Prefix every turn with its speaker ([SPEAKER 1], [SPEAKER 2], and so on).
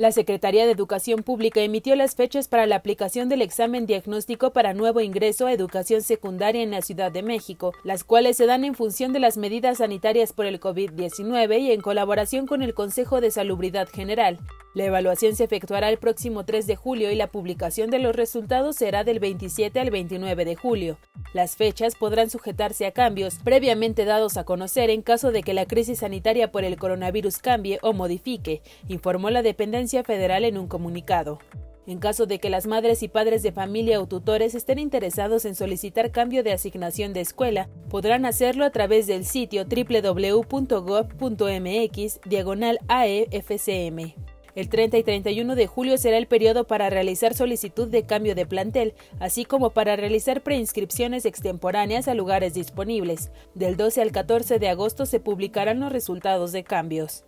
[SPEAKER 1] La Secretaría de Educación Pública emitió las fechas para la aplicación del examen diagnóstico para nuevo ingreso a educación secundaria en la Ciudad de México, las cuales se dan en función de las medidas sanitarias por el COVID-19 y en colaboración con el Consejo de Salubridad General. La evaluación se efectuará el próximo 3 de julio y la publicación de los resultados será del 27 al 29 de julio. Las fechas podrán sujetarse a cambios previamente dados a conocer en caso de que la crisis sanitaria por el coronavirus cambie o modifique, informó la dependencia federal en un comunicado. En caso de que las madres y padres de familia o tutores estén interesados en solicitar cambio de asignación de escuela, podrán hacerlo a través del sitio www.gov.mx diagonal AEFCM. El 30 y 31 de julio será el periodo para realizar solicitud de cambio de plantel, así como para realizar preinscripciones extemporáneas a lugares disponibles. Del 12 al 14 de agosto se publicarán los resultados de cambios.